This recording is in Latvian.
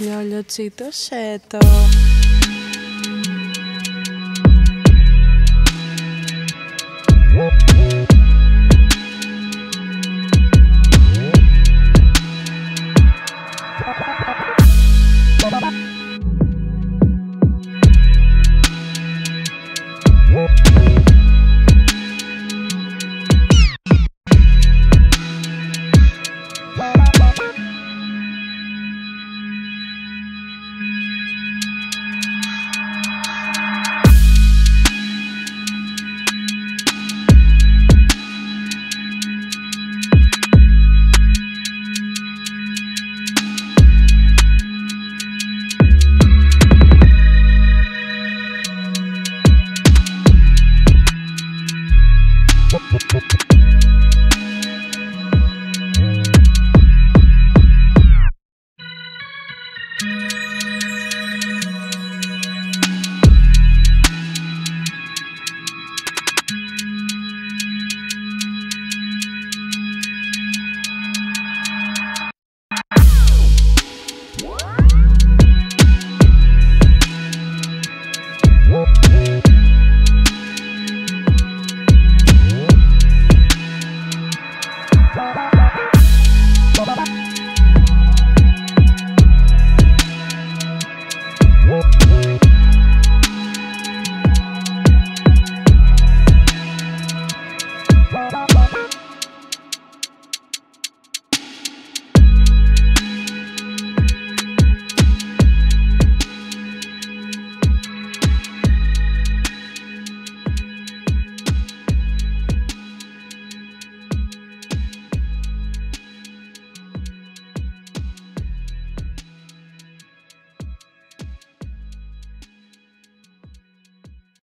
Gli seto.